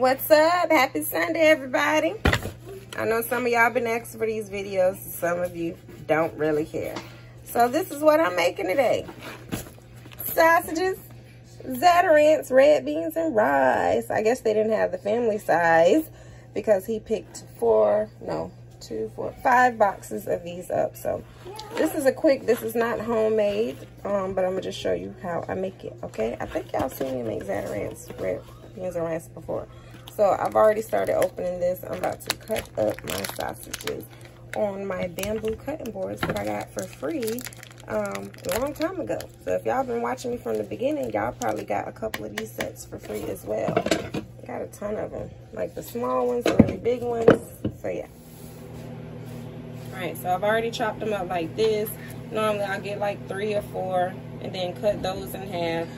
What's up? Happy Sunday, everybody. I know some of y'all been asking for these videos. Some of you don't really care. So this is what I'm making today. Sausages, Zatarain's, red beans, and rice. I guess they didn't have the family size because he picked four, no, two, four, five boxes of these up. So this is a quick, this is not homemade, um, but I'm gonna just show you how I make it, okay? I think y'all seen me make Zatarain's red beans and rice before. So I've already started opening this. I'm about to cut up my sausages on my bamboo cutting boards that I got for free um, a long time ago. So if y'all been watching me from the beginning, y'all probably got a couple of these sets for free as well. I got a ton of them. Like the small ones, and the really big ones. So yeah. Alright, so I've already chopped them up like this. Normally I'll get like three or four and then cut those in half.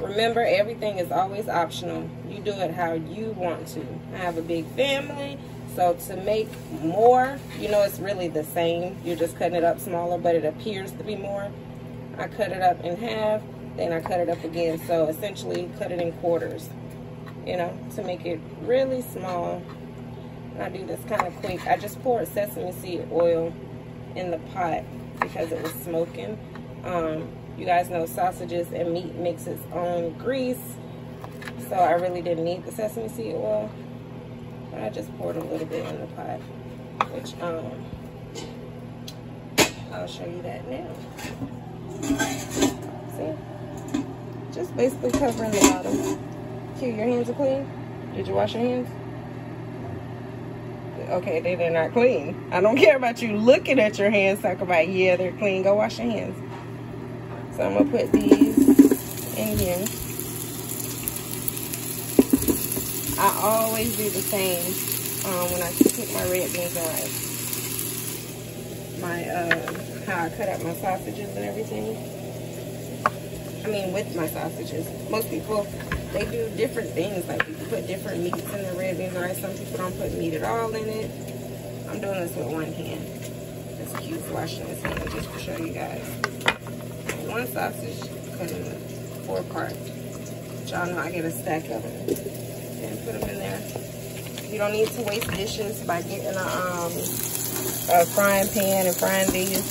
Remember, everything is always optional. You do it how you want to. I have a big family, so to make more, you know it's really the same. You're just cutting it up smaller, but it appears to be more. I cut it up in half, then I cut it up again. So essentially, cut it in quarters, you know, to make it really small. I do this kind of quick. I just poured sesame seed oil in the pot because it was smoking. Um, you guys know sausages and meat makes its own grease. So I really didn't need the sesame seed oil. I just poured a little bit in the pot. Which, um, I'll show you that now. See? Just basically covering the bottom. Q, your hands are clean? Did you wash your hands? Okay, they, they're not clean. I don't care about you looking at your hands talk about, yeah, they're clean. Go wash your hands. So I'm gonna put these in here. I always do the same um, when I cook my red beans and rice. My, uh, how I cut up my sausages and everything. I mean, with my sausages. Most people, they do different things. Like, you put different meats in the red beans and rice. Some people don't put meat at all in it. I'm doing this with one hand. It's cute washing this hand just to show you guys one sausage cut in four parts. Y'all know I get a stack of them. And put them in there. You don't need to waste dishes by getting a, um, a frying pan and frying these.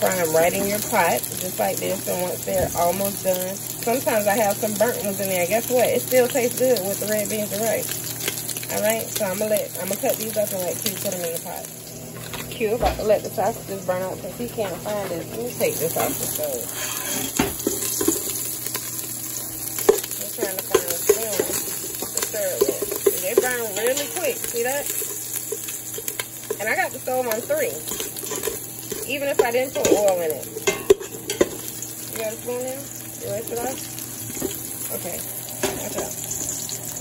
Fry them right in your pot, just like this. And once they're almost done, sometimes I have some burnt ones in there. Guess what? It still tastes good with the red beans and rice. All right, so I'm gonna let I'm gonna cut these up and let Q put them in the pot. Q about to let the sausages burn out because he can't find it. Let me take this off the stove. I'm trying to find a spoon to. They burn really quick. See that? And I got the stove on three. Even if I didn't put oil in it. You got a spoon there? You rinse it off? Okay. Watch out.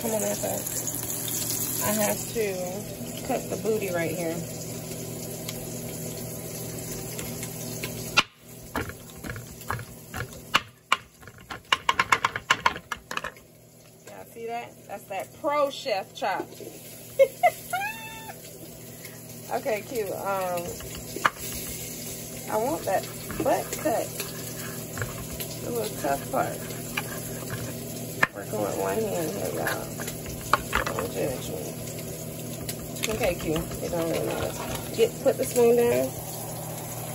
Come on that outside. I have to cut the booty right here. See that? That's chef chop. okay, cute. Um, I want that butt cut. The little tough part. Working with one hand here, y'all. Don't judge me. Okay, cute. It don't really matter. Get put the spoon down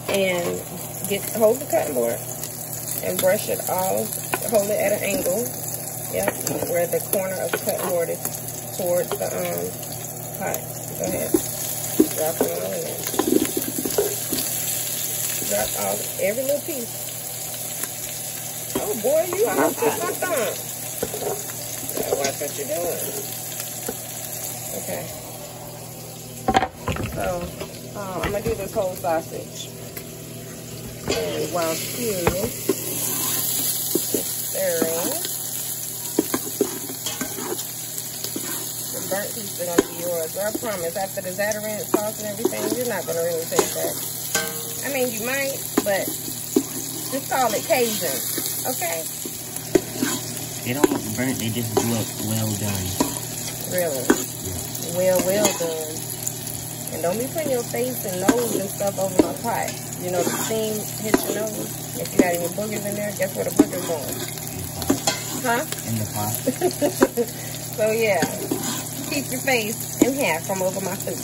and get hold the cutting board and brush it all. Hold it at an angle Yep, where the corner of cutting board is towards the um pot. Go ahead. Drop it all in there. Drop all every little piece. Oh boy, you almost took my thumb. Gotta watch what you're doing. Okay. So um, I'm gonna do this whole sausage. And while is stirring. Burnt are going to be yours. Or I promise, after the Zatarain sauce and everything, you're not going to really taste that. I mean, you might, but just call it Cajun, okay? They don't look burnt, they just look well done. Really? Well, well done. And don't be putting your face and nose and stuff over my pot. You know, the steam hits your nose. If you got any boogers in there, guess where the boogers going? Huh? In the pot. so, yeah. Keep your face in half from over my food.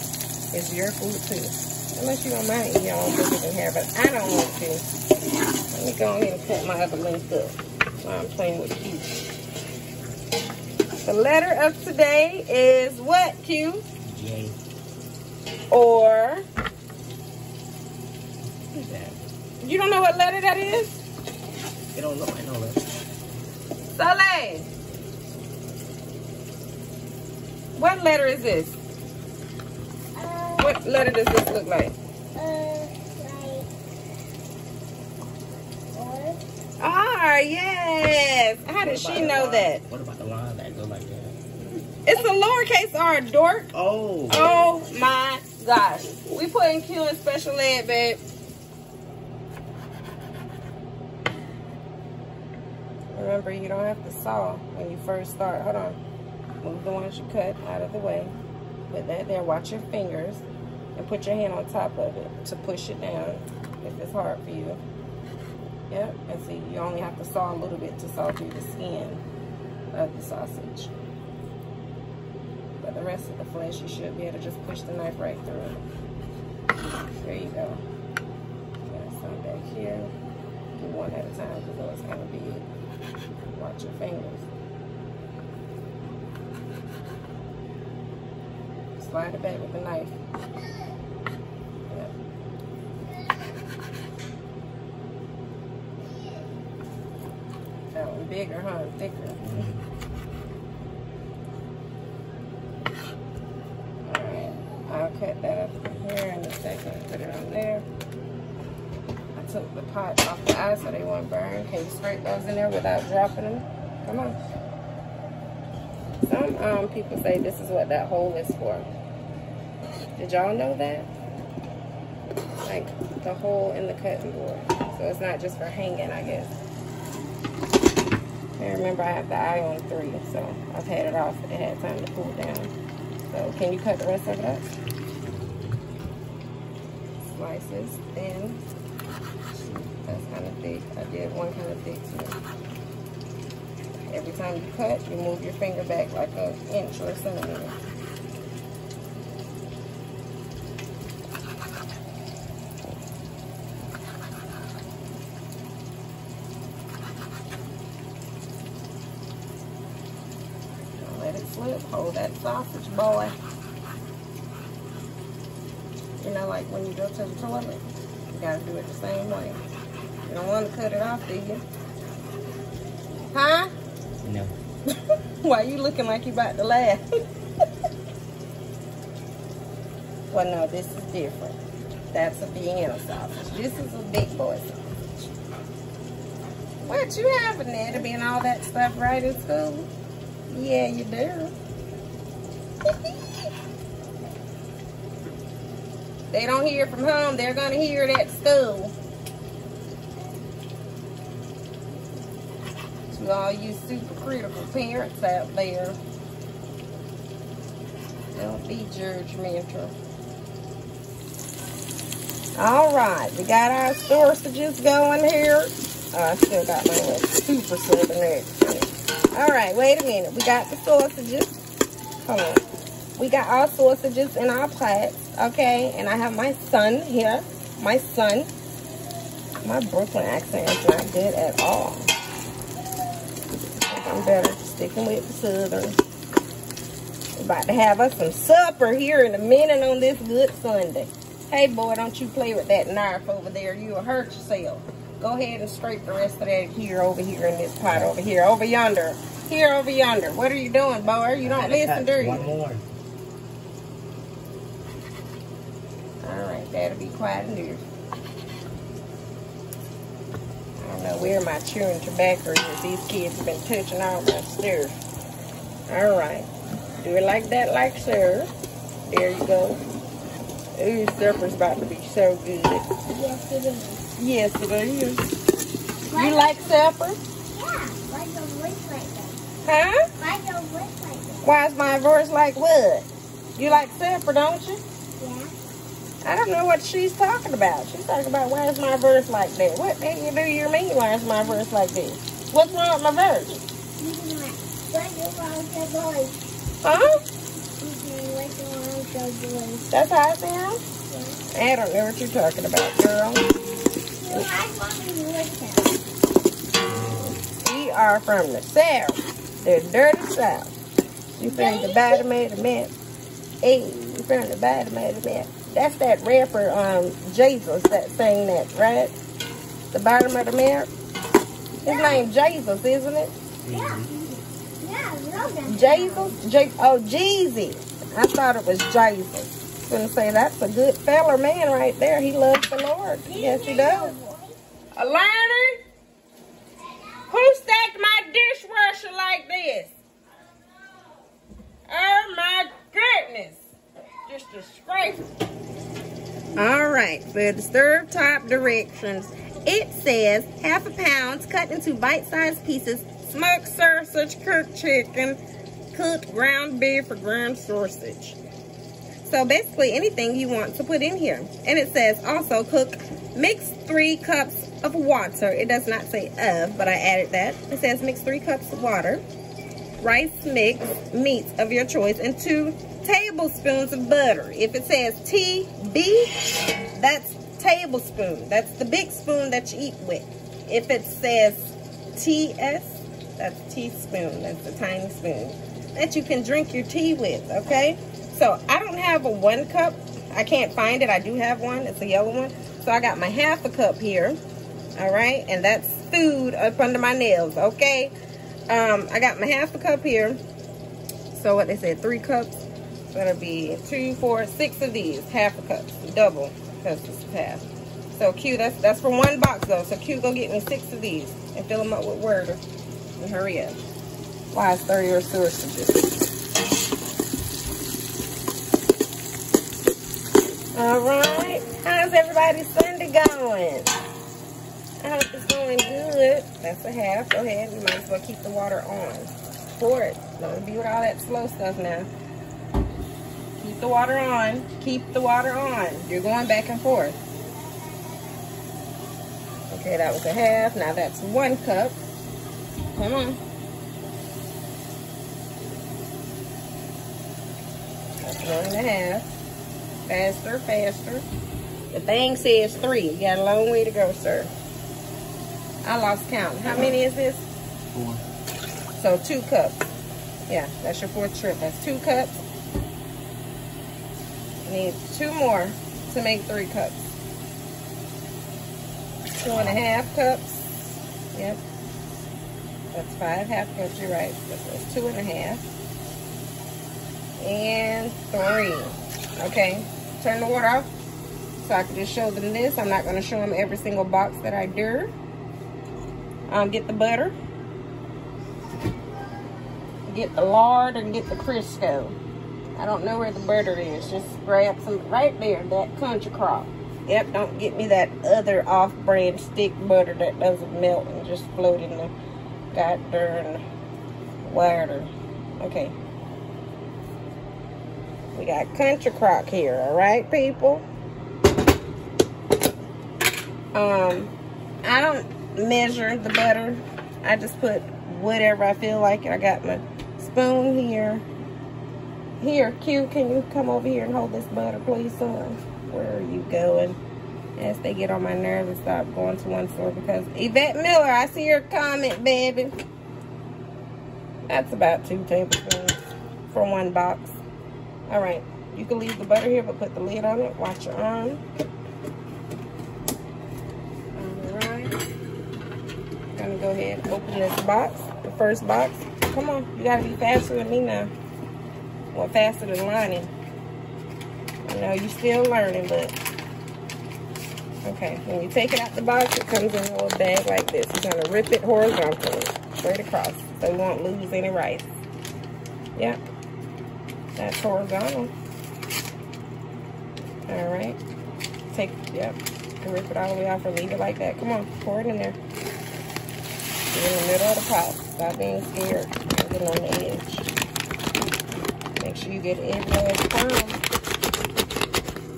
It's your food too. Unless you don't mind eating your own boogers in hair, but I don't want to. Let me go ahead and cut my other length up while I'm playing with Q. The letter of today is what, Q? J. Or, you don't know what letter that is? You don't look like no letter. Soleil. What letter is this? Uh, What letter does this look like? uh, like, or, R, yes. How did she know that? What about the line that go like that? It's a lowercase r, dork. Oh. Oh my gosh. We putting Q in special ed, babe. Remember, you don't have to saw when you first start. Hold on. Move the ones you cut out of the way. Put that there. Watch your fingers. And put your hand on top of it to push it down if it's hard for you. Yep. And see, you only have to saw a little bit to saw through the skin of the sausage. But the rest of the flesh, you should be able to just push the knife right through. There you go. Got some back here. Do one at a time because those kind of big. Watch your fingers. Slide it back with the knife. Yep. That one bigger, huh? Thicker. Alright, I'll cut that up here in a second, put it on there. I took the pot off the eye so they won't burn. Can you scrape those in there without dropping them? Come on. Some um, people say this is what that hole is for. Did y'all know that? Like the hole in the cutting board. So it's not just for hanging, I guess. And remember I have the eye on three, so I've had it off. It had time to cool down. So can you cut the rest of it up? Slices thin. That's kind of thick. I did one kind of thick too. Every time you cut, you move your finger back like an inch or a centimeter. Don't let it slip. Hold that sausage, boy. You know, like when you go to the toilet, you gotta do it the same way. You don't want to cut it off, do you? Huh? No. Why you looking like you about to laugh? well, no, this is different. That's a Vienna sausage. This is a big boy sausage. What you having there to be in all that stuff right in school? Yeah, you do. they don't hear from home. They're gonna hear it at school. To all you super critical parents out there, don't be judgmental. All right, we got our sausages going here. Oh, I still got my super southern accent. All right, wait a minute. We got the sausages. Hold on. We got our sausages in our plates, okay? And I have my son here. My son. My Brooklyn accent is not good at all. I'm better sticking with the southern. About to have us some supper here in a minute on this good Sunday. Hey, boy, don't you play with that knife over there. You'll hurt yourself. Go ahead and scrape the rest of that here, over here in this pot, over here, over yonder. Here, over yonder. What are you doing, boy? You don't listen, do you? One more. All right, that'll be quiet and do. I don't know where my chewing tobacco is. These kids have been touching all my stuff. All right, do it like that, like so. There you go. Ooh, supper's about to be so good. yes, it is. Yes, it is. Why- You like supper? Yeah, why your voice like that? Huh? Why your voice like that? Why is my voice like what? You like supper, don't you? I don't know what she's talking about. She's talking about why is my verse like that? What the you do you mean why is my verse like this? What's wrong with my verse? Huh? That's how it sounds? I don't know what you're talking about, girl. We are from the South. The dirty South. You from the bottom of the map. Hey, you from the bottom of the map. That's that rapper, um, Jesus, that sang that, right? The bottom of the map. His name Jesus, isn't it? Yeah. Yeah, I love that. Jesus? J- oh, Jeezy. I thought it was Jesus. I was gonna say that's a good feller man right there. He loves the Lord. Yes, he does. Alana, who stacked my dishwasher like this? Oh my goodness. Just disgraceful. All right, for the stir top directions, it says half a pound cut into bite-sized pieces, smoked sausage, cooked chicken, cooked ground beef or ground sausage. So basically anything you want to put in here. And it says also cook, mix three cups of water. It does not say of, but I added that. It says mix three cups of water, rice mix, meats of your choice, and two tablespoons of butter. If it says TB, that's tablespoon. That's the big spoon that you eat with. If it says TS, that's teaspoon. That's the tiny spoon that you can drink your tea with, okay? So I don't have a one cup. I can't find it. I do have one. It's a yellow one. So I got my half a cup here. All right. And that's food up under my nails. Okay. Um, I got my half a cup here. So what they said, three cups. That'll be two, four, six of these. Half a cup. Double. Because it's half. So Q, that's that's for one box though. So Q, go get me six of these and fill them up with water. And hurry up. Why is 30 or sausages? All right. How's everybody's Sunday going? I hope it's going good. That's a half. Go ahead. You might as well keep the water on. Pour it. Don't be with all that slow stuff now. The water on. Keep the water on. You're going back and forth. Okay, that was a half. Now that's one cup. Come on. That's one and a half. Faster, faster. The thing says three. You got a long way to go, sir. I lost count. How many is this? Four. So two cups. Yeah, that's your fourth trip. That's two cups. Need two more to make three cups. Two and a half cups. Yep. That's five half cups. You're right. That's two and a half. And three. Okay. Turn the water off. So I can just show them this. I'm not going to show them every single box that I do. Um, get the butter. Get the lard and get the Crisco. I don't know where the butter is. Just grab some right there, that country crock. Yep, don't get me that other off-brand stick butter that doesn't melt and just float in the goddamn water. Okay. We got country crock here, all right, people? Um, I don't measure the butter. I just put whatever I feel like. I got my spoon here. Here, Q, can you come over here and hold this butter, please, son? Where are you going? As they get on my nerves and stop going to one store because Yvette Miller, I see your comment, baby. That's about two tablespoons for one box. All right, you can leave the butter here, but put the lid on it. Watch your arm. All right. Gonna go ahead and open this box, the first box. Come on, you gotta be faster than me now. Well, faster than Lonnie. I know you're still learning, but okay. When you take it out the box, it comes in a little bag like this. You're gonna rip it horizontally, straight across, so you won't lose any rice. Yep, that's horizontal. All right. Take, yep, and rip it all the way off or leave it like that. Come on, pour it in there. Get in the middle of the pot. Stop being scared. Get on the edge. Make sure you get edgewise crumb.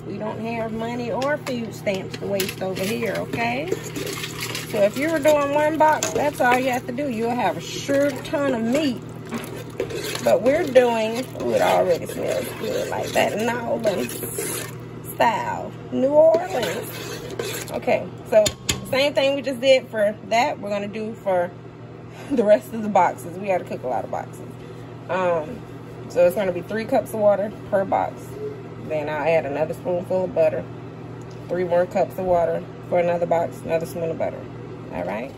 We don't have money or food stamps to waste over here, okay? So if you were doing one box, that's all you have to do. You'll have a sure ton of meat But we're doing, ooh, it already smells good, like that NOLA style. New Orleans. Okay, so same thing we just did for that, we're gonna do for the rest of the boxes. We gotta cook a lot of boxes. Um, so it's gonna be three cups of water per box. Then I'll add another spoonful of butter. Three more cups of water for another box, another spoon of butter. All right.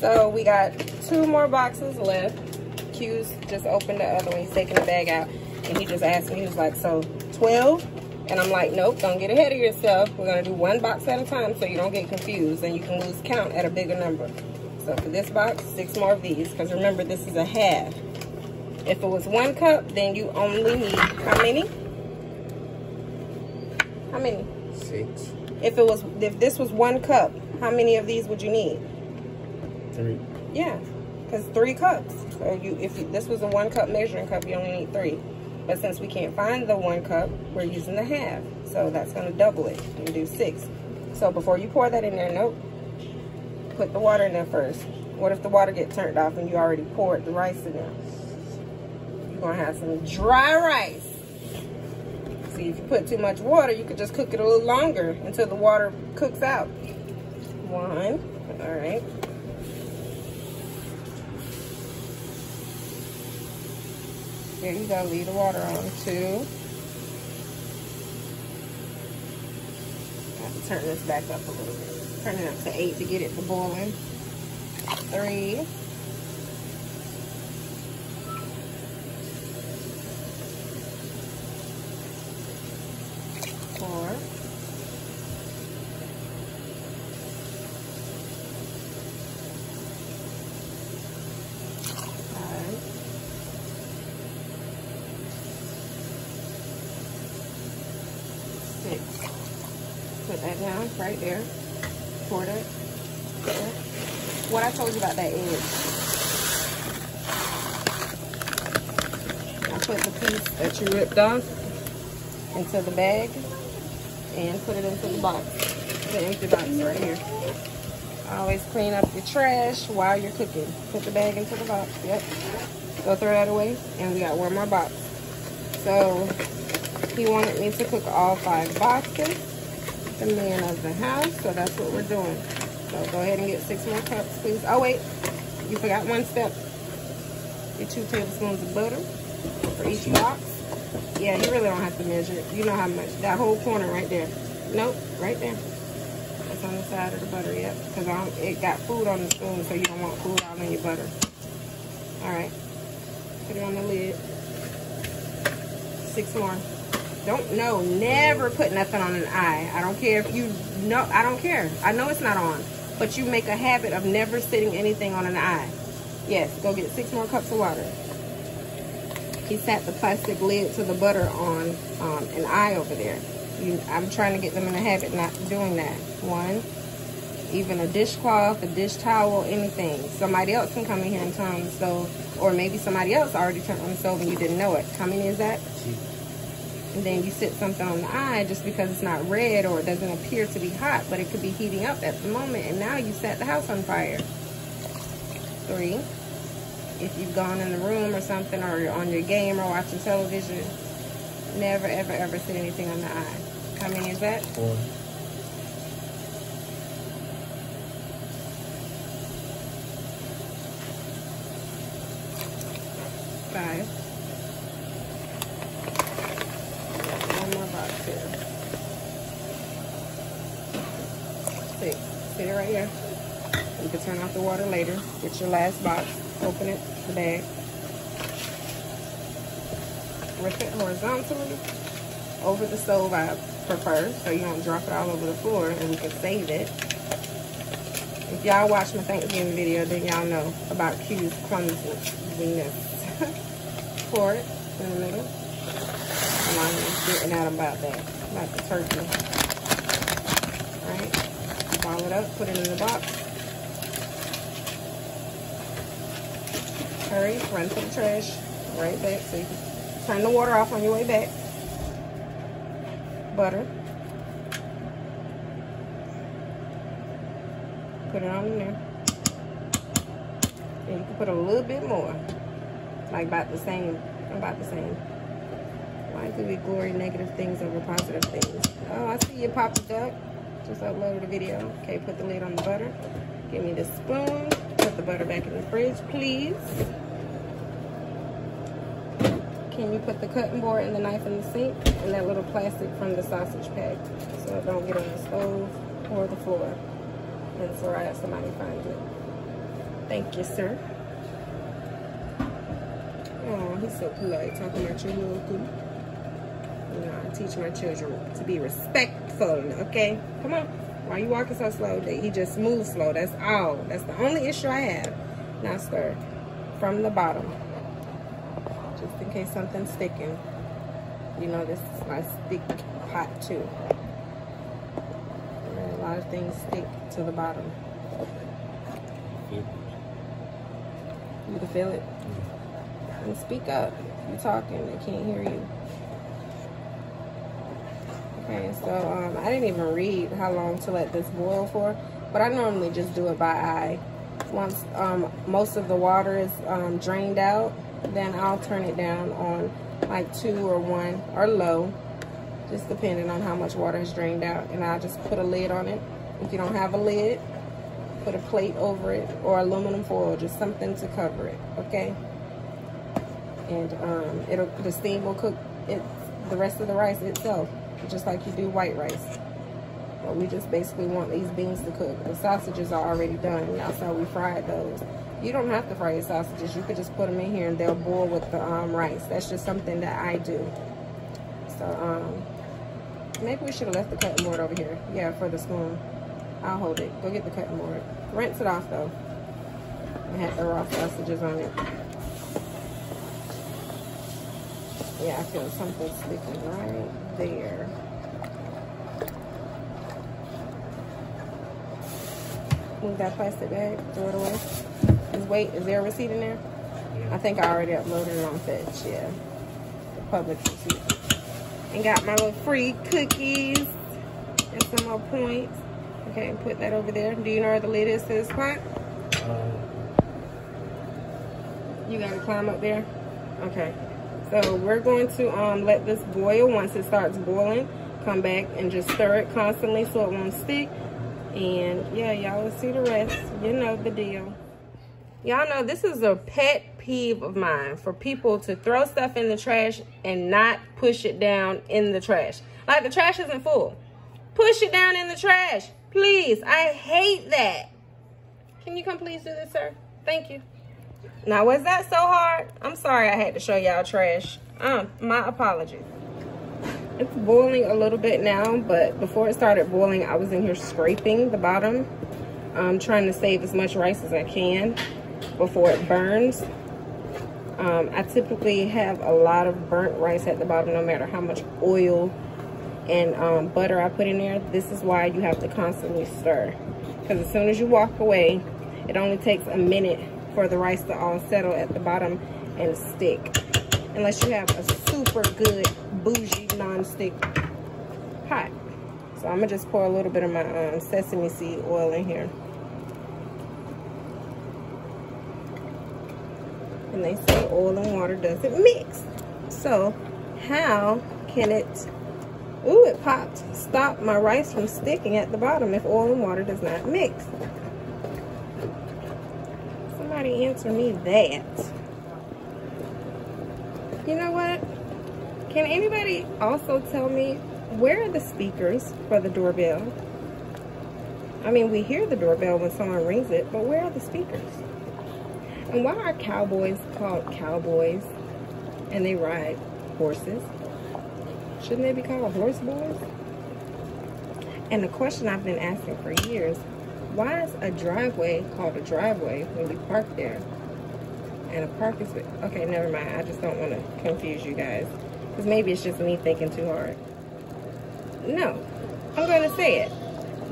So we got two more boxes left. Q's just opened the other one. He's taking the bag out. And he just asked me, he was like, so 12? And I'm like, nope, don't get ahead of yourself. We're going to do one box at a time so you don't get confused and you can lose count at a bigger number. So for this box, six more of these. Because remember, this is a half. If it was one cup, then you only need how many? How many? Six. If it was, if this was one cup, how many of these would you need? Three. Yeah, because three cups. So you, if you, this was a one cup measuring cup, you only need three. But since we can't find the one cup, we're using the half. So that's gonna double it and do six. So before you pour that in there, nope. Put the water in there first. What if the water gets turned off and you already poured the rice in there? You're gonna have some dry rice. See, if you put too much water, you could just cook it a little longer until the water cooks out. One, all right. There you go, leave the water on. Two. Have to turn this back up a little bit. Turn it up to eight to get it to boiling. Three. Six. Put that down right there. Pour. There. What I told you about that egg. I put the piece that you ripped off into the bag and put it into the box. The empty box right here. Always clean up your trash while you're cooking. Put the bag into the box. Yep. Go throw that away. And we got one more box. So he wanted me to cook all five boxes. The man of the house. So that's what we're doing. So go ahead and get six more cups, please. Oh wait, you forgot one step. Your two tablespoons of butter for each box. Yeah, you really don't have to measure it. You know how much. That whole corner right there. Nope, right there. That's on the side of the butter, yep. Because it got food on the spoon, so you don't want food all in your butter. All right. Put it on the lid. Six more. Don't, no, never put nothing on an eye. I don't care if you, no, I don't care. I know it's not on. But you make a habit of never sitting anything on an eye. Yes, go get six more cups of water. He sat the plastic lid to the butter on um, an eye over there. You, I'm trying to get them in the habit not doing that. One, even a dishcloth, a dish towel, anything. Somebody else can come in here and turn on the stove, or maybe somebody else already turned on the stove and you didn't know it. How many is that? And then you sit something on the eye just because it's not red or it doesn't appear to be hot, but it could be heating up at the moment, and now you set the house on fire. Three, if you've gone in the room or something, or you're on your game or watching television, never, ever, ever sit anything on the eye. How many is that? Four. Five. One more box here. Six. Sit it right here. You can turn off the water later. Get your last box. Open it, the bag. Rip it horizontally over the stove, I prefer, so you don't drop it all over the floor and we can save it. If y'all watch my Thanksgiving video, then y'all know about Q's clumsiness. Pour it in the middle. And I'm getting out about that, about the turkey. Alright, ball it up, put it in the box. Hurry, run for the trash. Right back, so you can turn the water off on your way back. Butter. Put it on in there. And you can put a little bit more. Like about the same. About the same. Why do we glory negative things over positive things? Oh, I see you, Papa Duck. Just uploaded a video. Okay, put the lid on the butter. Give me the spoon. Put the butter back in the fridge, please. Can you put the cutting board and the knife in the sink? And that little plastic from the sausage pack. So it don't get on the stove or the floor. And so I have somebody find it. Thank you, sir. Oh, he's so polite, talking about your welcome. You know, I teach my children to be respectful, okay? Come on. Why are you walking so slow? He just moves slow. That's all. That's the only issue I have. Now stir from the bottom. Case something's sticking. You know, this is my stick pot too. A lot of things stick to the bottom. You can feel it? And speak up. You're talking. They can't hear you. Okay, so um, I didn't even read how long to let this boil for, but I normally just do it by eye. Once um, most of the water is um, drained out, then I'll turn it down on like two or one or low, just depending on how much water is drained out. And I'll just put a lid on it. If you don't have a lid, put a plate over it or aluminum foil, just something to cover it, okay? And um, it'll the steam will cook it the rest of the rice itself just like you do white rice. But we just basically want these beans to cook. The sausages are already done. That's how we fried those. You don't have to fry your sausages. You could just put them in here and they'll boil with the um, rice. That's just something that I do. So, um, maybe we should have left the cutting board over here. Yeah, for the spoon. I'll hold it. Go get the cutting board. Rinse it off, though. I had the raw sausages on it. Yeah, I feel something sticking right there. Move that plastic bag, throw it away. Just wait, is there a receipt in there? I think I already uploaded it on Fetch, yeah. The public receipt. And got my little free cookies and some more points. Okay, put that over there. Do you know where the lid is to this you gotta climb up there? Okay. So we're going to um, let this boil. Once it starts boiling, come back and just stir it constantly so it won't stick. And yeah, y'all will see the rest. You know the deal. Y'all know this is a pet peeve of mine for people to throw stuff in the trash and not push it down in the trash. Like the trash isn't full. Push it down in the trash. Please. I hate that. Can you come please do this, sir? Thank you. Now, was that so hard? I'm sorry I had to show y'all trash. Um, my apologies. It's boiling a little bit now, but before it started boiling, I was in here scraping the bottom. I'm trying to save as much rice as I can before it burns. Um, I typically have a lot of burnt rice at the bottom, no matter how much oil and um, butter I put in there. This is why you have to constantly stir. Because as soon as you walk away, it only takes a minute for the rice to all settle at the bottom and stick. Unless you have a super good bougie non-stick pot. So I'm gonna just pour a little bit of my um, sesame seed oil in here. And they say oil and water doesn't mix. So how can it, ooh, it popped. Stop my rice from sticking at the bottom if oil and water does not mix somebody answer me that. You know what? Can anybody also tell me where are the speakers for the doorbell? I mean, we hear the doorbell when someone rings it, but where are the speakers? And why are cowboys called cowboys and they ride horses? Shouldn't they be called horse boys? And the question I've been asking for years, why is a driveway called a driveway when you park there? And a parking space, okay, never mind. I just don't want to confuse you guys. Because maybe it's just me thinking too hard. No, I'm going to say it.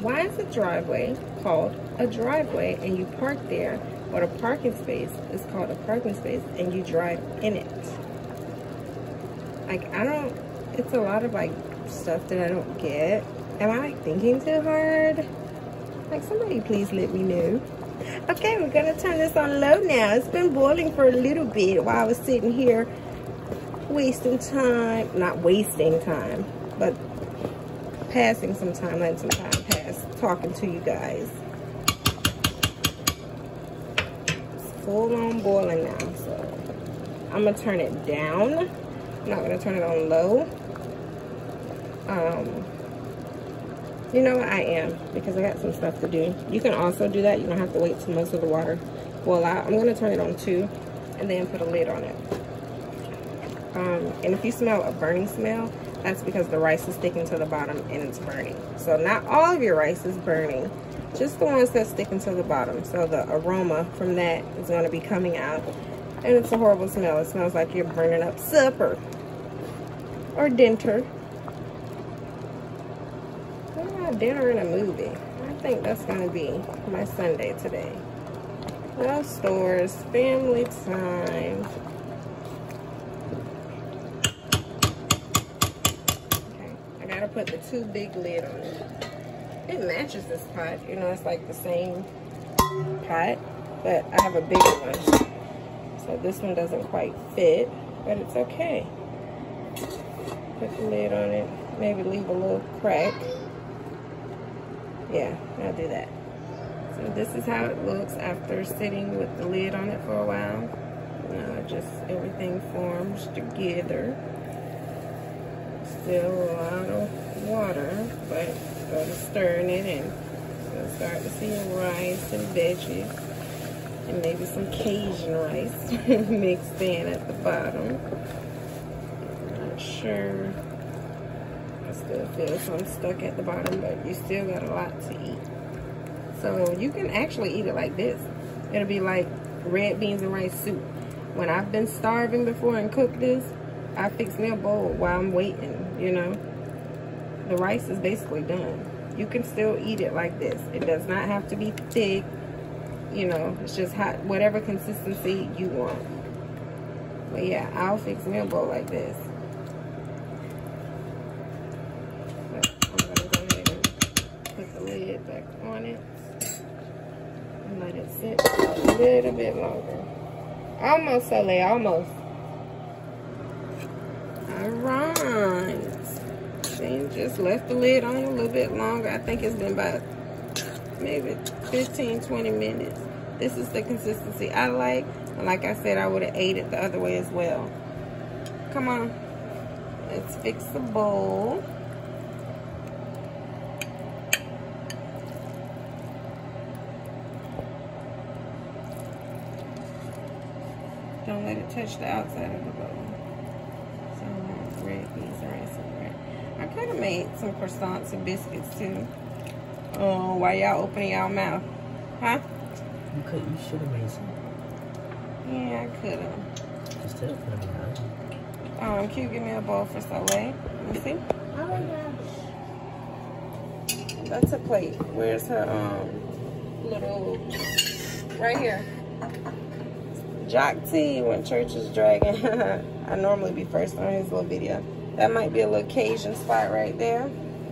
Why is a driveway called a driveway and you park there, but a parking space is called a parking space and you drive in it? Like, I don't, it's a lot of like stuff that I don't get. Am I like thinking too hard? Like, somebody please let me know. Okay, we're gonna turn this on low now. It's been boiling for a little bit while I was sitting here wasting time. Not wasting time, but passing some time, letting some time pass, talking to you guys. It's full on boiling now, so I'm gonna turn it down. I'm not gonna turn it on low. Um, you know what? I am because I got some stuff to do. You can also do that. You don't have to wait till most of the water boil out. I'm to turn it on too and then put a lid on it. Um, and if you smell a burning smell, that's because the rice is sticking to the bottom and it's burning. So not all of your rice is burning, just the ones that's sticking to the bottom. So the aroma from that is going to be coming out and it's a horrible smell. It smells like you're burning up supper or dinner dinner and a movie. I think that's going to be my Sunday today. No stores, family time. Okay, I got to put the two big lid on it. It matches this pot. You know, it's like the same pot, but I have a bigger one. So this one doesn't quite fit, but it's okay. Put the lid on it. Maybe leave a little crack yeah, I'll do that. So this is how it looks after sitting with the lid on it for a while. Uh, just everything forms together. Still a lot of water, but go to stirring it and you'll start to see rice and veggies and maybe some Cajun rice mixed in at the bottom. Not sure I still feel some stuck at the bottom, but you still got a lot to eat. So you can actually eat it like this. It'll be like red beans and rice soup. When I've been starving before and cooked this, I fix me a bowl while I'm waiting, you know. The rice is basically done. You can still eat it like this. It does not have to be thick. You know, it's just hot, whatever consistency you want. But yeah, I'll fix me a bowl like this. it And put the lid back on it. And let it sit a little bit longer. Almost, Soleil, almost. Alright. She just left the lid on a little bit longer. I think it's been about maybe 15, 20 minutes. This is the consistency I like. And like I said, I would have ate it the other way as well. Come on. Let's fix the bowl. Don't let it touch the outside of the bowl. So red beans and rice and bread. I made some croissants and biscuits too. Oh, while y'all opening y'all mouth. Huh? You could you should have made some. Yeah, I could have. Just tell me Um, can you give me a bowl for Soleil? Let me see. That's a plate. Where's her um little right here? Jock T when church is dragging. I normally be first on his little video. That might be a little Cajun spot right there.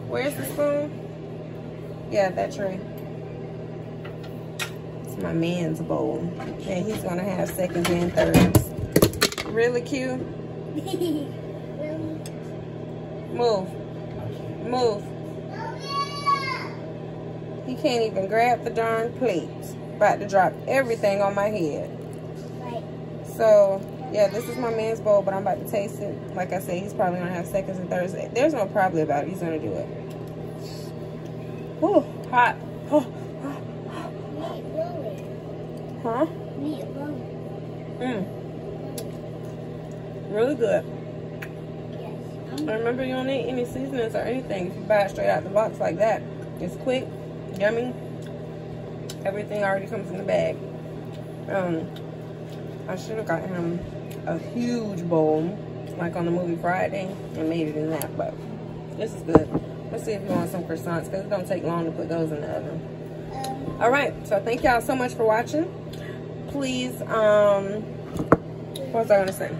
Where's the spoon? Yeah, that tray. It's my man's bowl. And he's gonna have seconds and thirds. Really cute? Move. Move. He can't even grab the darn plate. About to drop everything on my head. So, yeah, this is my man's bowl, but I'm about to taste it. Like I said, he's probably to have seconds and thirds. There's no probably about it. He's to do it. Ooh, hot. Oh. Huh? Mmm. Really good. I remember you don't need any seasonings or anything. If you buy it straight out the box like that, it's quick, yummy. Everything already comes in the bag. Um, I should have got him a huge bowl, like on the movie Friday, and made it in that, but this is good. Let's see if you want some croissants, because it don't take long to put those in the oven. All right, so thank y'all so much for watching. Please, um, what was I gonna say?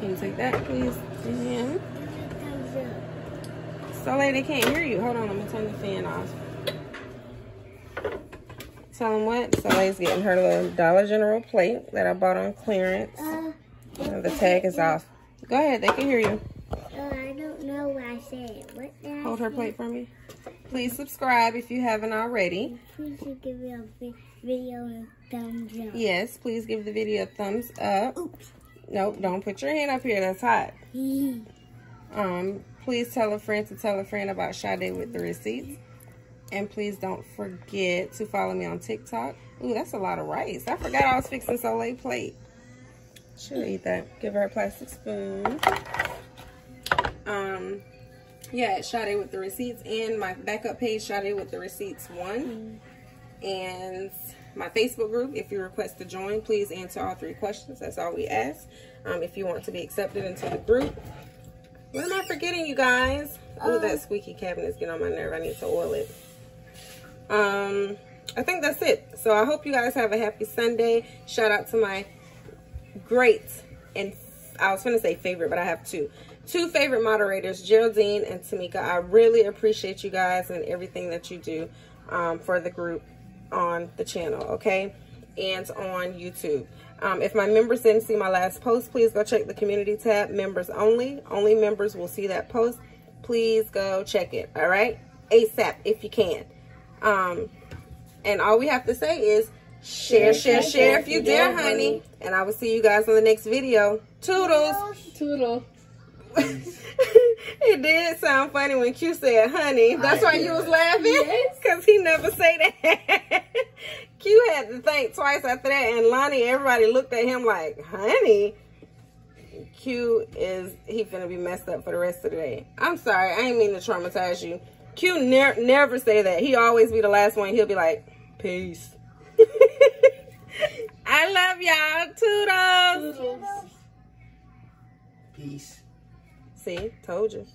Can you take that, please? Yeah. Soleil, they can't hear you. Hold on, let me turn the fan off. Tell them what? Soleil's getting her little Dollar General plate that I bought on clearance. The tag is off. Go ahead, they can hear you. uh, I don't know what I said. What did I Hold her say? plate for me. Please subscribe if you haven't already. Please give me a video a thumbs up. Yes, please give the video a thumbs up. Oops. Nope, don't put your hand up here. That's hot. Um, please tell a friend to tell a friend about Sade with the receipts. And please don't forget to follow me on TikTok. Ooh, that's a lot of rice. I forgot I was fixing Soleil plate. She'll eat that. Give her a plastic spoon. Um, yeah, Sadé with the receipts and my backup page, Sadé with the receipts one. And my Facebook group, if you request to join, please answer all three questions. That's all we ask. Um, if you want to be accepted into the group. What am I forgetting, you guys? Oh, that squeaky cabinet is getting on my nerve. I need to oil it. Um, I think that's it. So I hope you guys have a happy Sunday. Shout out to my great and I was going to say favorite, but I have two. Two favorite moderators, Geraldine and Tamika. I really appreciate you guys and everything that you do um, for the group on the channel, okay? And on YouTube. Um, if my members didn't see my last post, please go check the community tab, members only. Only members will see that post. Please go check it, all right? ASAP if you can. Um, and all we have to say is share, share, share if you dare, honey. And I will see you guys in the next video. Toodles. Toodle. it did sound funny when Q said honey. That's why you was laughing? Because he never say that. Q had to think twice after that. And Lonnie, everybody looked at him like, honey? Q is, he finna be messed up for the rest of the day. I'm sorry. I ain't mean to traumatize you. Q ne never say that. He always be the last one. He'll be like, peace. I love y'all. Toodles. Peace. See, told you.